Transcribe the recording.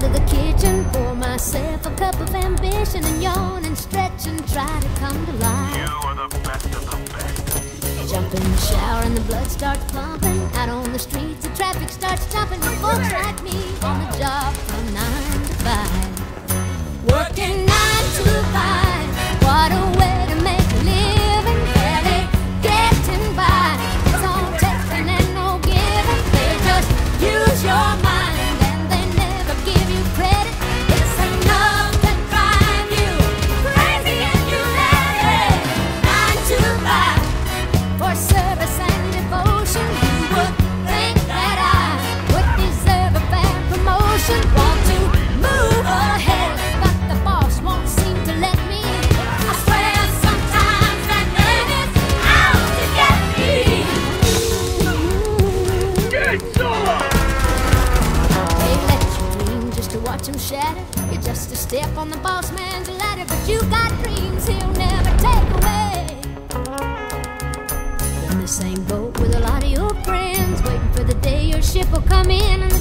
to the kitchen, pour myself a cup of ambition and yawn and stretch and try to come to life. You are the best of the best. Jump in the shower and the blood starts pumping. Out on the streets, the traffic starts jumping. For folks like me on the job from nine to five. Watch them shatter. You're just a step on the boss man's ladder, but you got dreams he'll never take away. In the same boat with a lot of your friends, waiting for the day your ship will come in and the